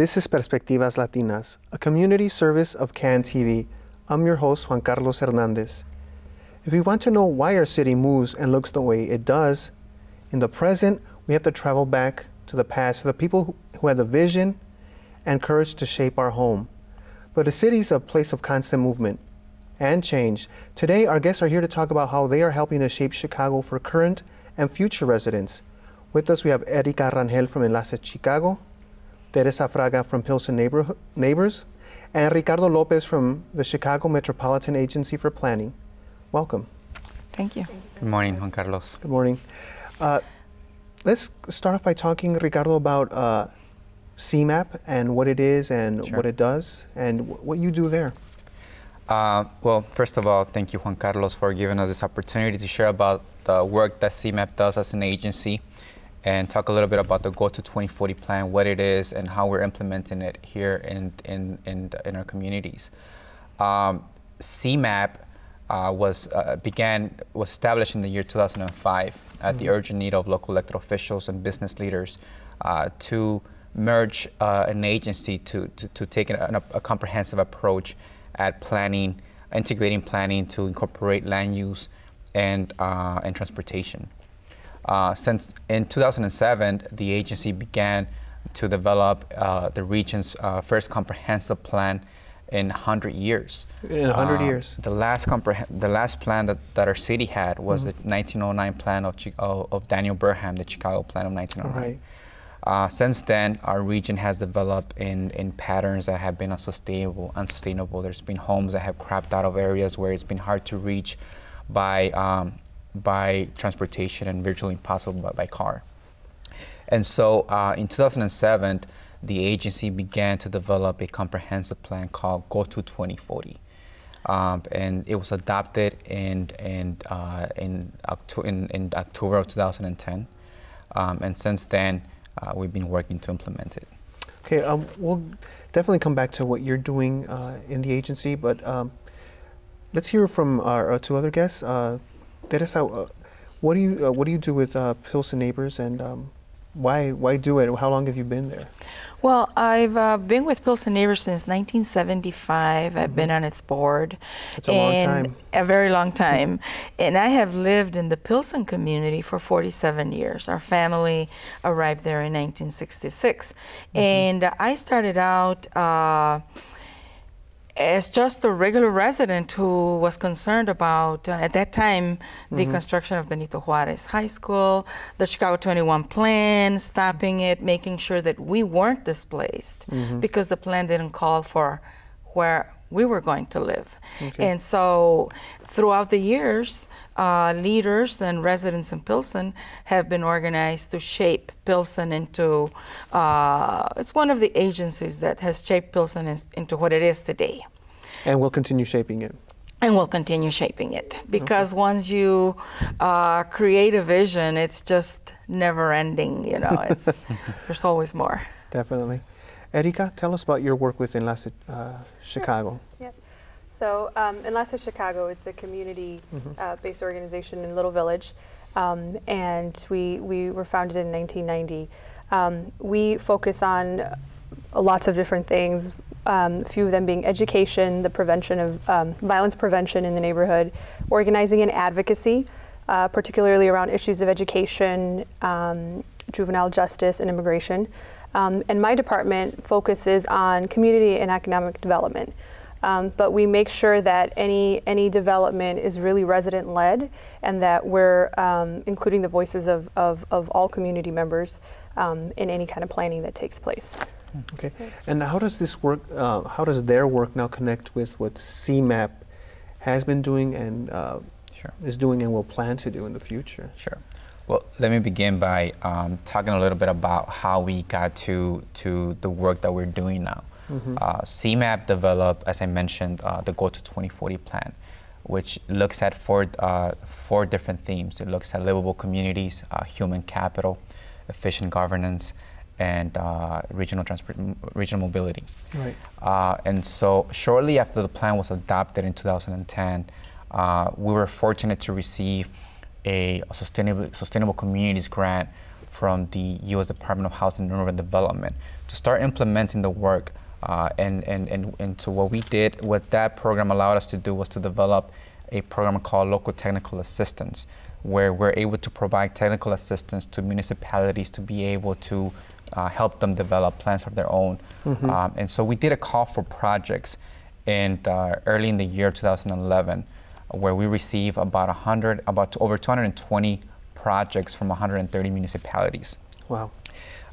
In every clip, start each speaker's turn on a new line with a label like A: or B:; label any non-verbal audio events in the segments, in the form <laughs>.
A: This is Perspectivas Latinas, a community service of CAN TV. I'm your host, Juan Carlos Hernandez. If we want to know why our city moves and looks the way it does, in the present, we have to travel back to the past, to the people who had the vision and courage to shape our home. But the city is a place of constant movement and change. Today, our guests are here to talk about how they are helping to shape Chicago for current and future residents. With us, we have Erica Rangel from Enlace Chicago, Teresa Fraga from Pilsen neighborhood Neighbors, and Ricardo Lopez from the Chicago Metropolitan Agency for Planning. Welcome.
B: Thank you.
C: Good morning, Juan Carlos.
A: Good morning. Uh, let's start off by talking, Ricardo, about uh, CMAP and what it is and sure. what it does and what you do there.
C: Uh, well, first of all, thank you, Juan Carlos, for giving us this opportunity to share about the work that CMAP does as an agency and talk a little bit about the Go to 2040 plan, what it is, and how we're implementing it here in, in, in, in our communities. Um, CMAP uh, was uh, began was established in the year 2005 at mm-hmm. the urgent need of local elected officials and business leaders uh, to merge uh, an agency to, to, to take an, a, a comprehensive approach at planning, integrating planning to incorporate land use and, uh, and transportation. Uh, since in 2007, the agency began to develop uh, the region's uh, first comprehensive plan in 100 years.
A: In 100 uh, years.
C: The last the last plan that, that our city had was mm-hmm. the 1909 plan of, of Daniel Burnham, the Chicago plan of 1909. Right. Uh, since then, our region has developed in, in patterns that have been unsustainable. Unsustainable. There's been homes that have crapped out of areas where it's been hard to reach by um, by transportation and virtually impossible by, by car. And so uh, in 2007, the agency began to develop a comprehensive plan called Go to 2040. Um, and it was adopted in, in, uh, in, Octo in, in, October of 2010. Um, and since then, uh, we've been working to implement it.
A: Okay, um, we'll definitely come back to what you're doing uh, in the agency, but um, let's hear from our, two other guests. Teresa, uh, what do you uh, what do you do with uh, Pilsen Neighbors, and um, why why do it? How long have you been there?
B: Well, I've uh, been with Pilsen Neighbors since 1975. Mm-hmm. I've been on its board.
A: It's a long time.
B: A very long <laughs> time. and I have lived in the Pilsen community for 47 years. Our family arrived there in 1966. Mm-hmm. And I started out uh, as just a regular resident who was concerned about, uh, at that time, the mm-hmm. construction of Benito Juarez High School, the Chicago 21 plan, stopping it, making sure that we weren't displaced mm-hmm. because the plan didn't call for where we were going to live. Okay. And so throughout the years, uh, leaders and residents in Pilsen have been organized to shape Pilsen into, uh, it's one of the agencies that has shaped Pilsen into what it is today.
A: And will continue shaping it.
B: And we'll continue shaping it because okay. once you uh, create a vision, it's just never ending. You know, it's <laughs> there's always more.
A: Definitely, Erica, tell us about your work with Enlace uh, Chicago.
D: Yep. So um, Enlace Chicago, it's a community-based mm-hmm. uh, organization in Little Village, um, and we we were founded in 1990. Um, we focus on lots of different things. Um, a few of them being education, the prevention of um, violence prevention in the neighborhood, organizing and advocacy, uh, particularly around issues of education, um, juvenile justice, and immigration. and my department focuses on community and economic development. Um, but we make sure that any any development is really resident led and that we're um, including the voices of, of, of all community members um, in any kind of planning that takes place.
A: Okay, and how does this work? Uh, how does their work now connect with what CMAP has been doing and uh, sure. is doing and will plan to do in the future?
C: Sure. Well, let me begin by um, talking a little bit about how we got to to the work that we're doing now. Mm-hmm. Uh, CMAP developed, as I mentioned, uh, the Go to 2040 plan, which looks at four, uh, four different themes. It looks at livable communities, uh, human capital, efficient governance, and uh, regional transport, regional mobility. Right. Uh, and so, shortly after the plan was adopted in 2010, we were fortunate to receive a, a sustainable, sustainable communities grant from the U.S. Department of Housing and Urban Development to start implementing the work. Uh, and, and, and, and so what we did, what that program allowed us to do was to develop a program called Local Technical Assistance, where we're able to provide technical assistance to municipalities to be able to uh, help them develop plans of their own. Mm-hmm. Um, and so we did a call for projects and uh, early in the year 2011, where we received about 100, about over 220 projects from 130 municipalities.
A: Wow.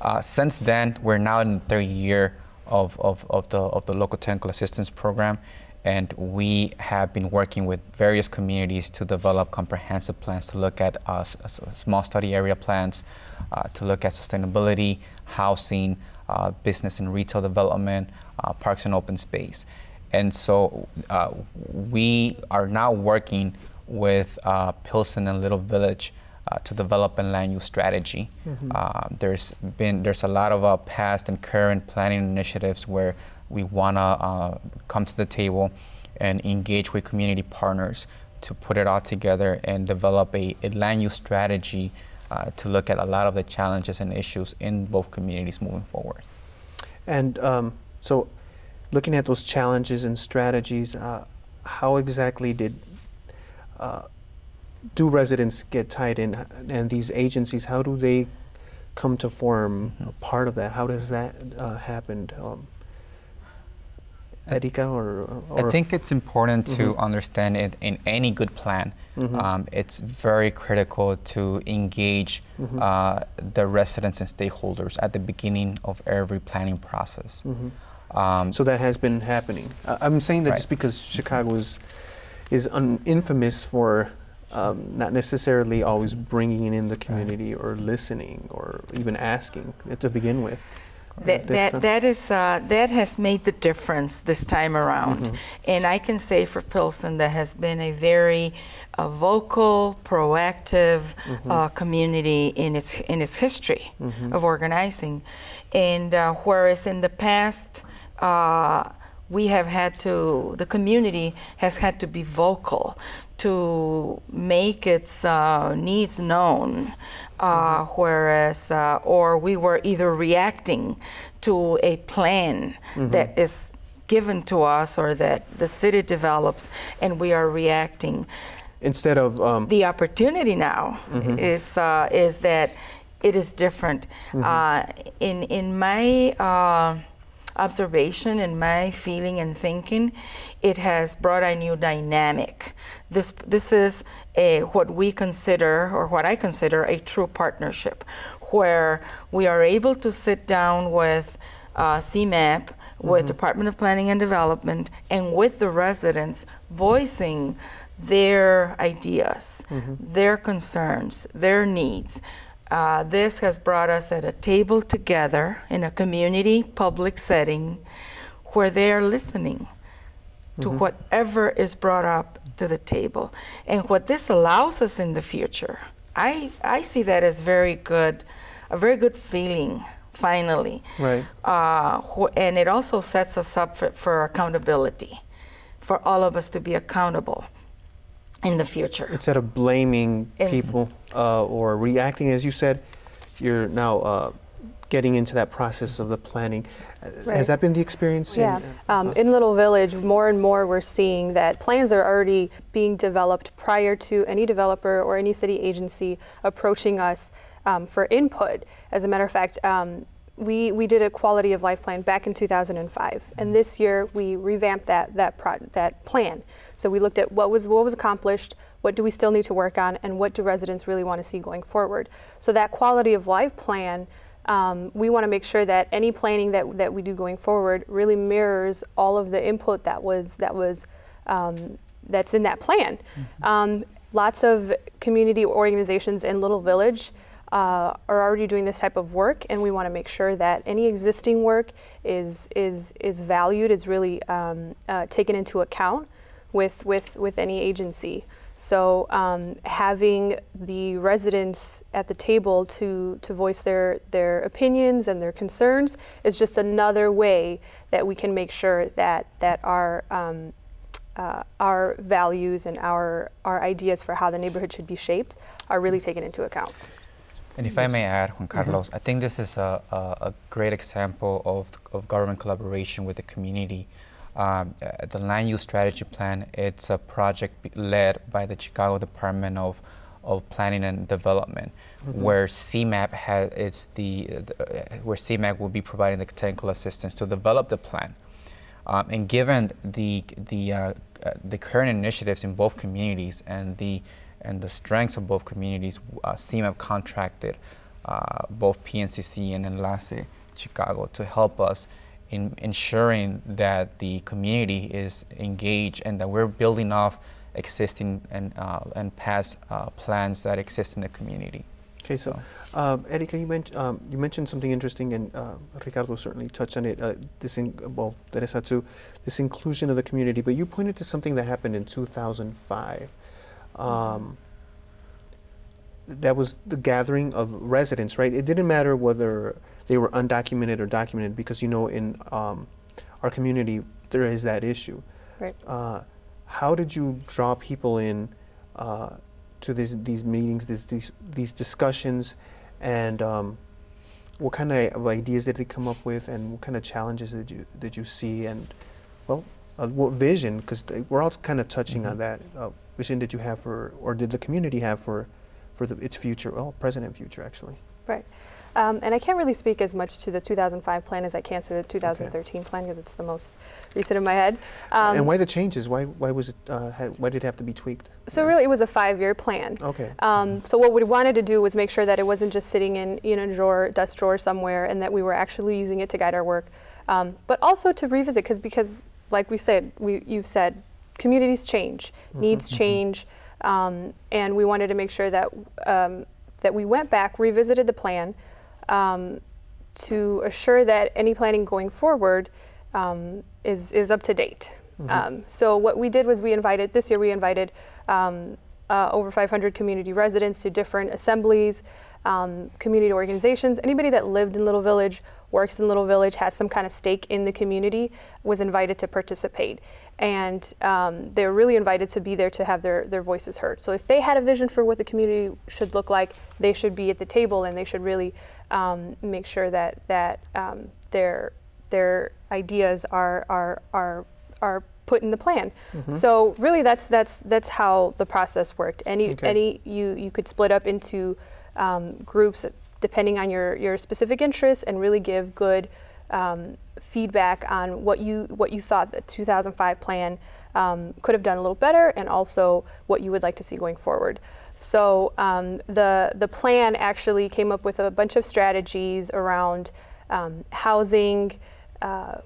C: Uh, since then, we're now in the third year of, of, of, the, of the local technical assistance program, and we have been working with various communities to develop comprehensive plans to look at uh, small study area plans, uh, to look at sustainability, housing, uh, business and retail development, uh, parks and open space. And so uh, we are now working with uh, Pilsen and Little Village uh, to develop a land use strategy. Mm-hmm. Uh, there's been there's a lot of uh, past and current planning initiatives where we want to uh, come to the table and engage with community partners to put it all together and develop a, a land use strategy to look at a lot of the challenges and issues in both communities moving forward.
A: And um, so looking at those challenges and strategies, uh, how exactly did uh, do residents get tied in, and these agencies? How do they come to form a part of that? How does that uh, happen? Um, Erica, or, or,
C: I think it's important mm-hmm. to understand it in any good plan. Mm-hmm. Um, it's very critical to engage mm-hmm. uh, the residents and stakeholders at the beginning of every planning process.
A: Mm-hmm. Um, so that has been happening. Uh, I'm saying that
C: right.
A: just because Chicago is, is un- infamous for um, not necessarily always bringing in the community or listening or even asking to begin with.
B: That, that, that is uh, that has made the difference this time around, mm-hmm. and I can say for Pilsen that has been a very uh, vocal, proactive mm-hmm. uh, community in its in its history mm-hmm. of organizing, and uh, whereas in the past uh, we have had to, the community has had to be vocal to make its uh, needs known, uh, mm-hmm. whereas, uh, or we were either reacting to a plan mm-hmm. that is given to us or that the city develops and we are reacting.
A: Instead of um,
B: the opportunity now mm-hmm. is uh, is that it is different. Mm-hmm. Uh, in in my uh, observation and my feeling and thinking, it has brought a new dynamic. This, this is a, what we consider, or what I consider, a true partnership, where we are able to sit down with uh, CMAP, with mm-hmm. Department of Planning and Development, and with the residents, voicing their ideas, mm-hmm. their concerns, their needs, uh, this has brought us at a table together in a community public setting where they are listening to mm-hmm. whatever is brought up to the table. And what this allows us in the future, I, I see that as very good, a very good feeling finally.
A: Right.
B: Uh, wh- and it also sets us up for, for accountability, for all of us to be accountable in the future.
A: Instead of blaming people uh, or reacting, as you said, you're now uh, getting into that process of the planning. Right. Has that been the experience?
D: Yeah.
A: In,
D: um, in, Little Village, more and more we're seeing that plans are already being developed prior to any developer or any city agency approaching us um, for input. As a matter of fact, um, we, we did a quality of life plan back in 2005, and this year we revamped that that pro- that plan. So we looked at what was what was accomplished, what do we still need to work on, and what do residents really want to see going forward. So that quality of life plan, um, we want to make sure that any planning that that we do going forward really mirrors all of the input that was that was um, that's in that plan. Mm-hmm. Um, lots of community organizations in Little Village uh, are already doing this type of work, and we want to make sure that any existing work is is is valued, is really um, uh, taken into account with with with any agency. So um, having the residents at the table to to voice their their opinions and their concerns is just another way that we can make sure that that our um, uh, our values and our our ideas for how the neighborhood should be shaped are really taken into account.
C: And if I may add, Juan Carlos, I think this is a, a, a great example of, of government collaboration with the community. Um, uh, the land use strategy plan, it's a project led by the Chicago Department of, of Planning and Development, where CMAP has it's the, the uh, where CMAP will be providing the technical assistance to develop the plan. Um, and given the the uh, uh, the current initiatives in both communities and the and the strengths of both communities, uh, have contracted uh, both PNCC and Enlace Chicago to help us in ensuring that the community is engaged and that we're building off existing and uh, and past uh, plans that exist in the community.
A: Okay, so um, Erica, you, mentioned um, you mentioned something interesting, and uh, Ricardo certainly touched on it. Uh, this, in, well, Teresa too, this inclusion of the community. But you pointed to something that happened in 2005. Um, that was the gathering of residents, right? It didn't matter whether they were undocumented or documented, because you know in um, our community there is that issue.
D: Right.
A: Uh, how did you draw people in uh, to these these meetings, these these, these discussions, and um, what kind of ideas did they come up with, and what kind of challenges did you did you see, and well, uh, what vision? Because we're all kind of touching on that uh, vision. Did you have for, or did the community have for, for the, its future? Well, present and future, actually.
D: Right. Um, and I can't really speak as much to the 2005 plan as I can to the 2013 plan because it's the most recent in my head. Um,
A: and why the changes? Why why was it? Uh, had, why did it have to be tweaked?
D: So really, it was a five-year plan.
A: Okay.
D: Um, so what we wanted to do was make sure that it wasn't just sitting in you know a drawer, dust drawer somewhere, and that we were actually using it to guide our work, um, but also to revisit because because like we said, we you've said, communities change, needs change, um, and we wanted to make sure that um, that we went back, revisited the plan, um, to assure that any planning going forward um, is is up to date. Um, so what we did was we invited this year we invited um, uh, over 500 community residents to different assemblies, um, community organizations. Anybody that lived in Little Village, works in Little Village, has some kind of stake in the community, was invited to participate. And um, they're really invited to be there to have their, their voices heard. So if they had a vision for what the community should look like, they should be at the table and they should really um, make sure that, that um, their, their ideas are, are, are, are put in the plan. So really that's, that's, that's how the process worked. Any,
A: Okay.
D: any you, you could split up into um, groups depending on your, your specific interests and really give good um, feedback on what you, what you thought the 2005 plan um, could have done a little better and also what you would like to see going forward. So um, the, the plan actually came up with a bunch of strategies around um, housing, uh,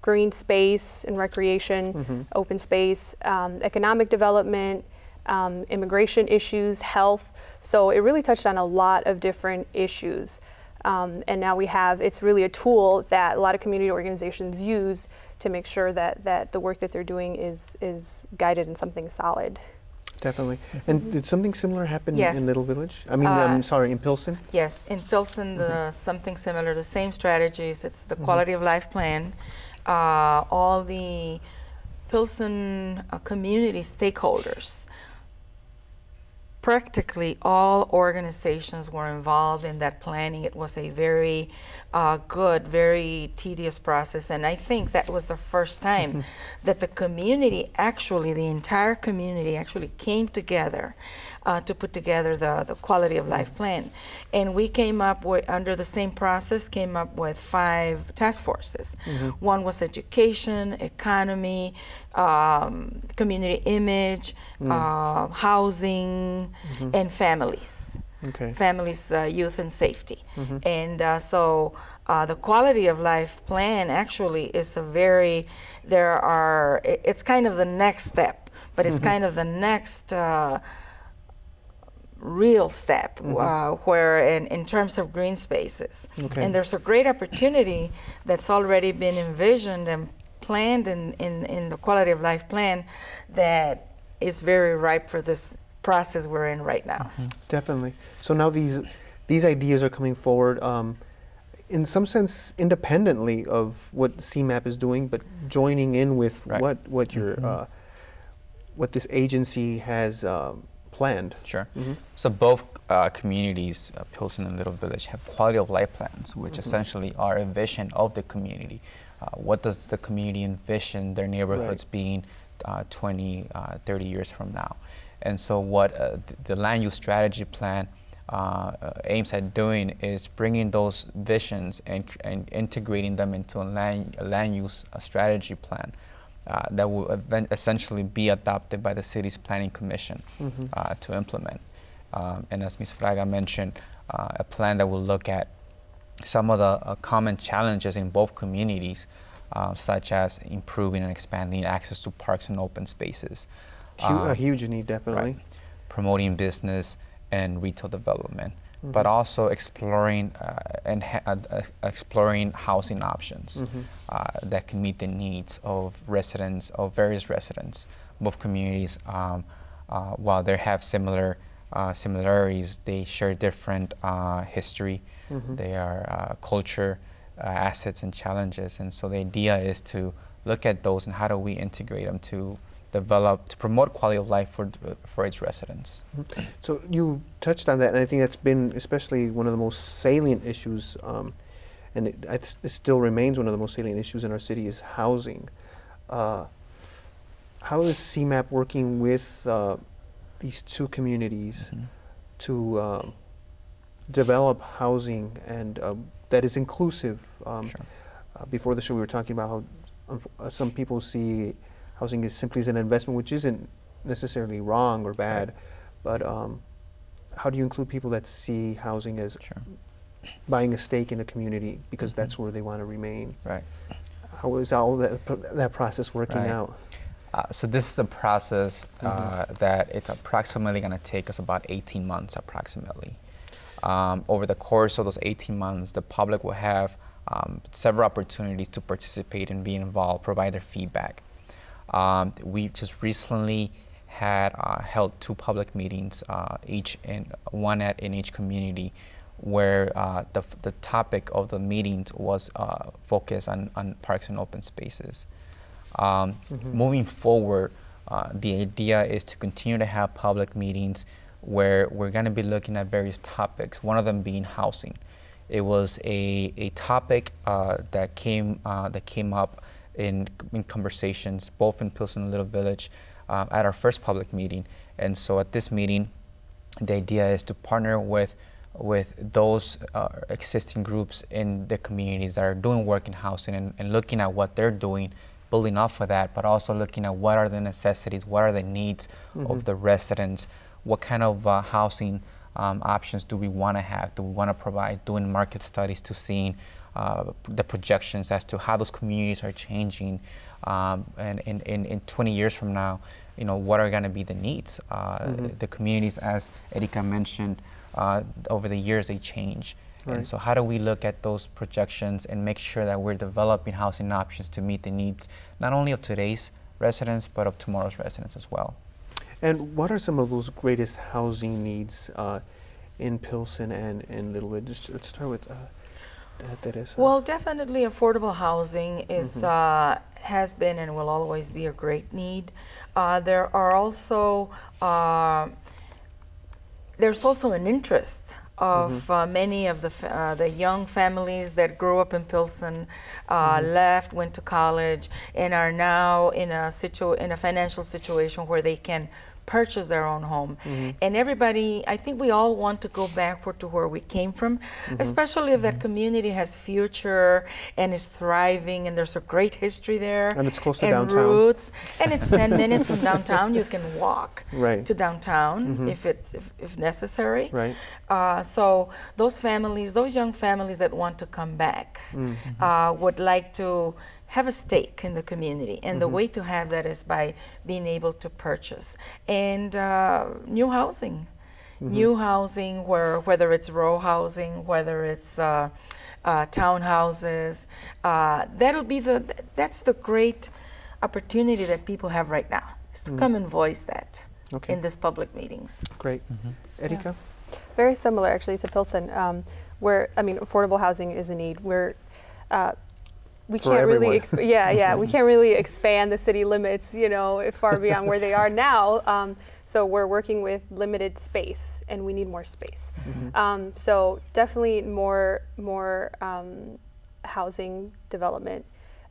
D: green space and recreation, open space, um, economic development, um, immigration issues, health. So it really touched on a lot of different issues. Um, and now we have, it's really a tool that a lot of community organizations use to make sure that, that the work that they're doing is, is guided in something solid.
A: Definitely. And did something similar happen
B: Yes.
A: in Little Village? I mean,
B: Uh,
A: I'm sorry, in Pilsen.
B: Yes, in Pilsen, the, something similar, the same strategies. It's the quality of life plan. Uh, all the Pilsen uh, community stakeholders, practically all organizations were involved in that planning. It was a very uh, good, very tedious process, and I think that was the first time <laughs> that the community, actually, the entire community, actually came together uh, to put together the, the quality of life plan. And we came up with, under the same process, came up with five task forces. One was education, economy, um, community image, uh, housing, and families
A: Okay.
B: families, uh, youth, and safety. And uh, so uh, the quality of life plan actually is a very, there are, it's kind of the next step, but it's kind of the next uh, real step uh, where in, in terms of green spaces.
A: Okay.
B: And there's a great opportunity that's already been envisioned and planned in, in, in the quality of life plan that is very ripe for this process we're in right now.
A: Definitely. So now these these ideas are coming forward, um, in some sense, independently of what CMAP is doing, but joining in with
C: Right.
A: what what your uh, what this agency has um, planned.
C: Sure.
A: Mhm.
C: So both uh, communities, uh, Pilsen and Little Village, have quality of life plans, which essentially are a vision of the community. Uh, what does the community envision their neighborhoods being uh, 20, uh, 30 years from now? And so what uh, th- the land use strategy plan uh, aims at doing is bringing those visions and, and integrating them into a land, a land use strategy plan uh, that will event- essentially be adopted by the city's planning commission
A: Mhm.
C: uh, to implement. Um, and as Ms. Fraga mentioned, uh, a plan that will look at some of the uh, common challenges in both communities, uh, such as improving and expanding access to parks and open spaces,
A: Hu-
C: uh,
A: a huge need, definitely.
C: right, promoting business and retail development, but
A: Mhm.
C: also exploring uh, and ha- uh, exploring housing options
A: Mhm.
C: uh, that can meet the needs of residents of various residents. Both communities, um, uh, while they have similar uh, similarities, they share different uh, history.
A: Mhm.
C: They are uh, culture, uh, assets, and challenges. And so the idea is to look at those and how do we integrate them to develop to promote quality of life for for its residents.
A: So you touched on that, and I think that's been especially one of the most salient issues, um, and it, it still remains one of the most salient issues in our city is housing. Uh, how is CMAP working with uh, these two communities
C: Mhm.
A: to um, develop housing and uh, that is inclusive? Um,
C: Sure.
A: uh, before the show, we were talking about how uh, some people see housing as simply as an investment, which isn't necessarily wrong or bad, but um, how do you include people that see housing as
C: Sure.
A: buying a stake in a community because
C: Mhm.
A: that's where they want to remain?
C: Right.
A: How is all that that process working
C: Right.
A: out?
C: Uh, so this is a process uh,
A: Mhm.
C: that it's approximately going to take us about 18 months approximately. Um, over the course of those 18 months, the public will have um, several opportunities to participate and be involved, provide their feedback. Um, we just recently had uh, held two public meetings, uh, each in one at in each community, where uh, the, the topic of the meetings was uh, focused on, on parks and open spaces. Um,
A: Mhm.
C: Moving forward, uh, the idea is to continue to have public meetings where we're going to be looking at various topics, one of them being housing. It was a, a topic uh, that came uh, that came up in, in conversations both in Pilsen and Little Village uh, at our first public meeting. And so at this meeting, the idea is to partner with with those uh, existing groups in the communities that are doing work in housing and, and looking at what they're doing, building off of that, but also looking at what are the necessities, what are the needs
A: Mhm.
C: of the residents, what kind of uh, housing um, options do we want to have, do we want to provide, doing market studies to seeing uh, the projections as to how those communities are changing, um, and in, in, in 20 years from now, you know, what are going to be the needs? Uh,
A: Mhm.
C: The communities, as Erica mentioned, uh, over the years they change.
A: Right.
C: And so, how do we look at those projections and make sure that we're developing housing options to meet the needs not only of today's residents but of tomorrow's residents as well?
A: And what are some of those greatest housing needs uh, in Pilsen and, and Little Red? Just, let's start with uh, Teresa.
B: Well, definitely affordable housing is
A: Mhm.
B: uh, has been and will always be a great need. Uh, there are also uh, there's also an interest of uh, many of the uh, the young families that grew up in Pilsen, uh, left, went to college, and are now in a situ- in a financial situation where they can purchase their own home. And everybody, I think we all want to go backward to where we came from, especially if that community has future and is thriving and there's a great history there.
A: And it's close to
B: and
A: downtown.
B: roots. And it's 10 <laughs> minutes from downtown. You can walk
A: Right.
B: to downtown
A: Mhm.
B: if it's if, if necessary.
A: Right.
B: Uh, so those families, those young families that want to come back,
A: Mm.
B: uh, would like to have a stake in the community, and the
A: Mhm.
B: way to have that is by being able to purchase and uh, new housing,
A: Mm-hmm.
B: new housing where whether it's row housing, whether it's uh, uh, townhouses, uh, that'll be the that's the great opportunity that people have right now is to
A: Mm.
B: come and voice that
A: Okay.
B: in these public meetings.
A: Great. Erica?
D: Very similar, actually, to Pilsen, um, where I mean, affordable housing is a need. Where uh, we can't really, exp- yeah, yeah, we <laughs> can't really expand the city limits, you know, far beyond where they are <laughs> now. Um, so we're working with limited space, and we need more space.
A: Mm-hmm.
D: Um, so definitely more, more um, housing development,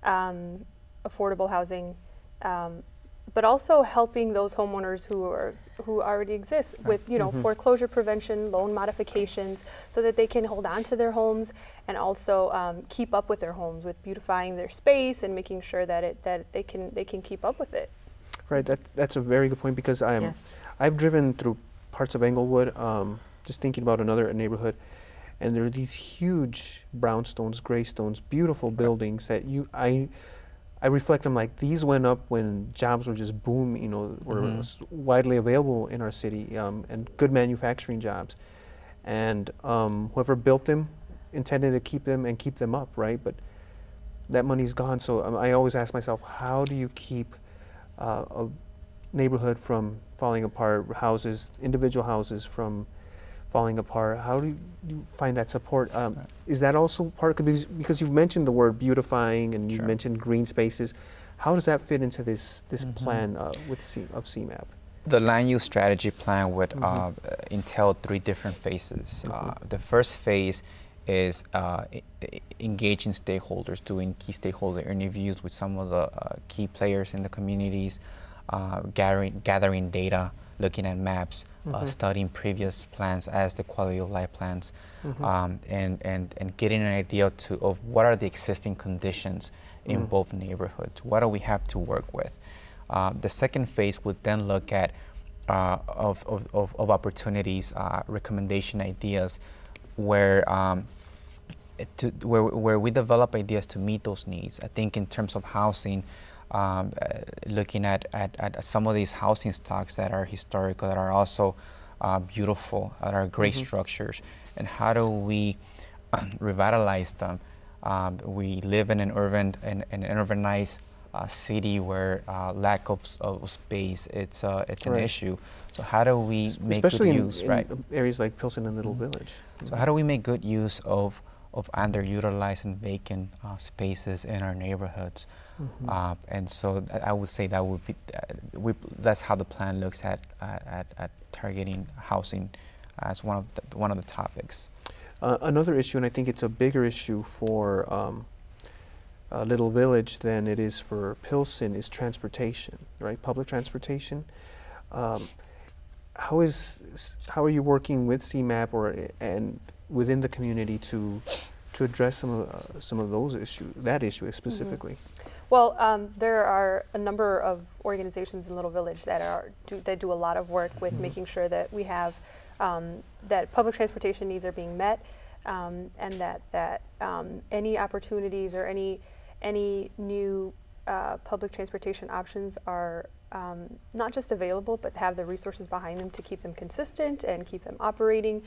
D: um, affordable housing, um, but also helping those homeowners who are who already exist with you know
A: Mm-hmm.
D: foreclosure prevention, loan modifications, so that they can hold on to their homes and also um, keep up with their homes with beautifying their space and making sure that it that they can they can keep up with it.
A: Right, that, that's a very good point because I'm,
B: Yes.
A: I've driven through parts of Englewood, um, just thinking about another neighborhood, and there are these huge brownstones, graystones, beautiful buildings that you, I, I reflect them like these went up when jobs were just boom, you know, were
C: Mhm.
A: widely available in our city, um, and good manufacturing jobs, and um, whoever built them intended to keep them and keep them up, right? But that money's gone, so um, I always ask myself, how do you keep uh, a neighborhood from falling apart, houses, individual houses from falling apart. How do you find that support? Um,
C: Right.
A: Is that also part because, because you've mentioned the word beautifying and you've mentioned green spaces? How does that fit into this this
C: Mhm.
A: plan uh, with C, of CMAP?
C: The land use strategy plan would
A: Mhm.
C: uh, entail three different phases. Uh,
A: Mhm.
C: the first phase is uh, engaging stakeholders, doing key stakeholder interviews with some of the uh, key players in the communities, uh, gathering, gathering data, looking at maps, uh,
A: Mhm.
C: studying previous plans as the quality of life plans,
A: Mhm.
C: um, and, and, and getting an idea to, of what are the existing conditions in
A: Mhm.
C: both neighborhoods. What do we have to work with? Uh, the second phase would then look at uh, of, of, of, of opportunities, uh, recommendation ideas, where um, to, where, where we develop ideas to meet those needs. I think in terms of housing, um, uh, looking at, at, at some of these housing stocks that are historical, that are also uh, beautiful, that are great
A: Mhm.
C: structures, and how do we revitalize them? Um, we live in an urban, in, in an urbanized uh, city where uh, lack of, of space it's uh, it's an issue. So how do we
A: S-
C: make
A: Especially
C: good
A: in,
C: use,
A: in
C: right?
A: areas like Pilsen and Little
C: Mhm.
A: Village.
C: So how do we make good use of of underutilized and vacant uh, spaces in our neighborhoods?
A: Mhm.
C: Uh, and so th- I would say that would be uh, we, that's how the plan looks at at, at, at targeting housing as one of the, one of the topics.
A: Uh, another issue, and I think it's a bigger issue for um, uh, Little Village than it is for Pilsen, is transportation, right? Public transportation. Um, how is how are you working with CMAP or and within the community to to address some of uh, some of those issues, that issue specifically?
D: Well, um, there are a number of organizations in Little Village that are do, that do a lot of work with
A: Mhm.
D: making sure that we have um, that public transportation needs are being met, um, and that that um, any opportunities or any any new uh, public transportation options are um, not just available, but have the resources behind them to keep them consistent and keep them operating.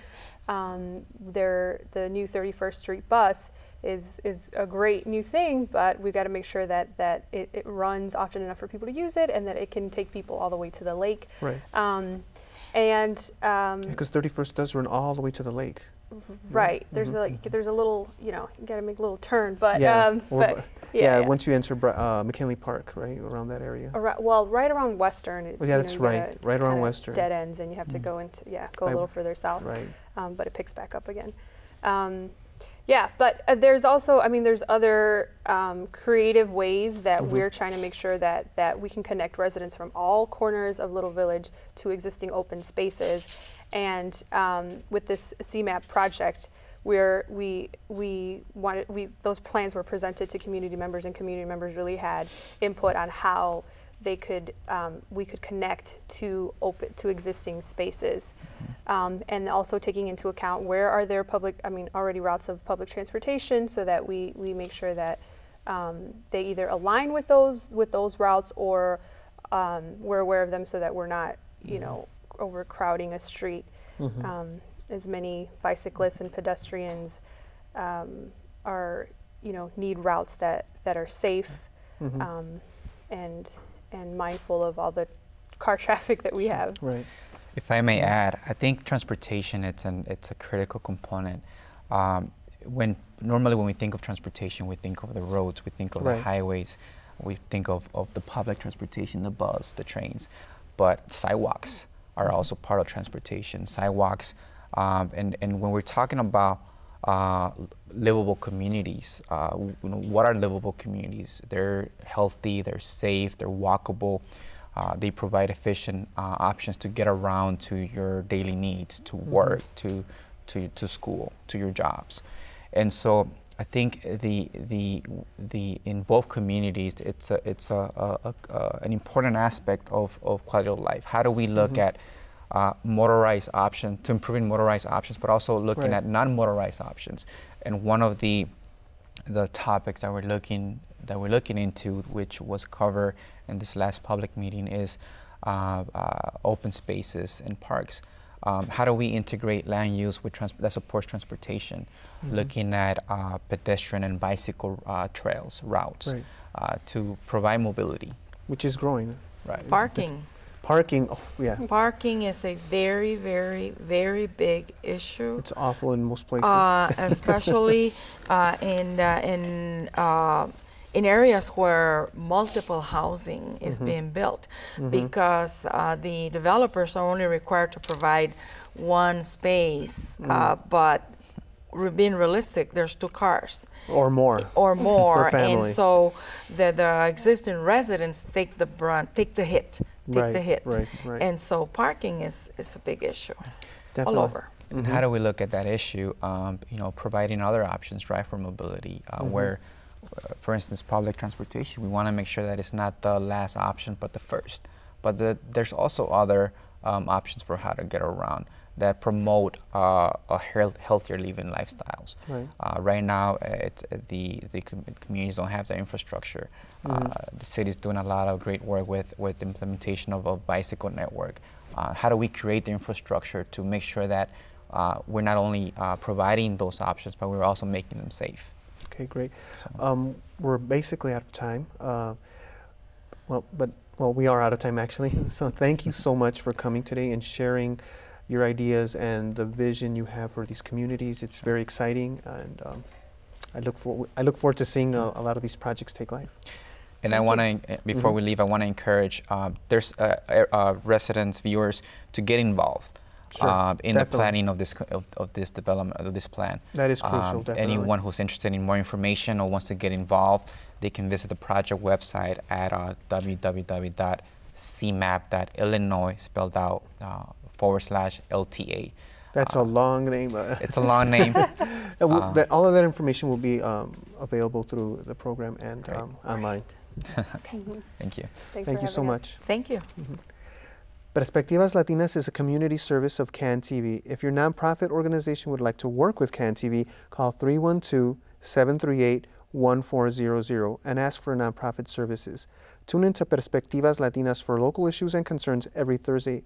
D: Um, the new 31st Street bus is is a great new thing, but we've got to make sure that that it, it runs often enough for people to use it, and that it can take people all the way to the lake.
A: Right.
D: Um, and um,
A: Because 31st does run all the way to the lake.
D: right, there's
A: Mhm,
D: a like, there's a little you know you got to make a little turn, but
A: Yeah,
D: um, but
A: bu-
D: yeah, yeah.
A: once you enter uh, McKinley Park, right, around that area.
D: Arou- well, right around Western. It,
A: Oh, yeah, that's
D: know,
A: right, right around Western.
D: Dead ends, and you have to
C: Mm.
D: go into yeah, go a little further south.
A: Right.
D: um, but it picks back up again. Um, yeah, but uh, there's also, I mean, there's other um, creative ways that
A: Mhm.
D: we're trying to make sure that that we can connect residents from all corners of Little Village to existing open spaces, and um, with this CMAP project. Where we we wanted we those plans were presented to community members and community members really had input on how they could um, we could connect to open to existing spaces. Um, and also taking into account where are there public i mean already routes of public transportation so that we we make sure that um, they either align with those with those routes or um, we're aware of them so that we're not you know overcrowding a street.
A: Mhm.
D: um, as many bicyclists and pedestrians um, are you know need routes that that are safe
A: Mhm.
D: um, and and mindful of all the car <laughs> traffic that we have.
A: right.
C: If I may add, I think transportation it's an it's a critical component. Um, when normally when we think of transportation, we think of the roads, we think of
A: Right.
C: the highways, we think of, of the public transportation, the bus, the trains, but sidewalks are also part of transportation. Sidewalks, um, and, and when we're talking about uh, livable communities, uh, you know, what are livable communities? They're healthy, they're safe, they're walkable. Uh, they provide efficient uh, options to get around to your daily needs, to work, to, to, to school, to your jobs. And so I think the, the, the, in both communities, it's, a, it's a, a, a, a, an important aspect of, of quality of life. How do we look at uh, motorized options, to improving motorized options, but also looking
A: Right.
C: at non-motorized options? And one of the, the topics that we're looking that we're looking into, which was covered in this last public meeting, is uh, uh, open spaces and parks. Um, how do we integrate land use with trans- that supports transportation? Looking at uh, pedestrian and bicycle uh, trails, routes,
A: Right.
C: uh, to provide mobility.
A: which is growing.
C: Right.
B: Parking.
A: Parking, oh, yeah,
B: Parking is a very, very, very big issue.
A: it's awful in most places.
B: uh, especially <laughs> uh, in uh, in uh, in areas where multiple housing is being built, because uh, the developers are only required to provide one space, uh, but re- being realistic, there's two cars
A: or more. <laughs>
B: or more,
A: family.
B: and so the, the existing residents take the brunt, take the hit, take
A: Right,
B: the hit,
A: right, right.
B: and so parking is is a big issue
A: Definitely.
B: all over.
C: And how do we look at that issue? Um, you know, providing other options, right, for mobility, uh, where, uh, for instance, public transportation, we want to make sure that it's not the last option, but the first. But the, there's also other um, options for how to get around that promote uh, a health, healthier living lifestyles.
A: Right.
C: Uh, right now, it's, uh, the the com- communities don't have the infrastructure. Uh, the city's doing a lot of great work with with implementation of a bicycle network. Uh, how do we create the infrastructure to make sure that uh, we're not only uh, providing those options, but we're also making them safe?
A: Okay, great. Um, we're basically out of time. Uh, well, but well, we are out of time actually. <laughs> So thank you so much for coming today and sharing your ideas and the vision you have for these communities. It's very exciting, and um, I look for I look forward to seeing a, a lot of these projects take life.
C: And I want to, before we leave, I want to encourage uh, there's uh, uh, residents, viewers, to get involved
A: Sure,
C: uh, in the planning of this of, of this development of this plan.
A: That is crucial,
C: Um,
A: definitely.
C: Anyone who's interested in more information or wants to get involved, they can visit the project website at uh, www.cmap.illinois, spelled out uh, forward slash LTA.
A: That's a long name. but
C: Uh, <laughs> It's a long name. <laughs>
A: Uh, w-
C: Uh,
A: that, all of that information will be um, available through the program and
C: Great.
A: um, online. <laughs>
C: Thank you.
D: Thanks
A: Thank you so
D: us.
A: much.
B: Thank you.
A: Perspectivas Latinas is a community service of CAN TV. If your nonprofit organization would like to work with CAN TV, call 312 738 1400 and ask for nonprofit services. Tune into Perspectivas Latinas for local issues and concerns every Thursday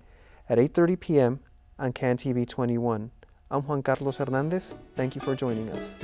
A: at 8:30 p.m. on CAN TV 21. I'm Juan Carlos Hernandez. Thank you for joining us.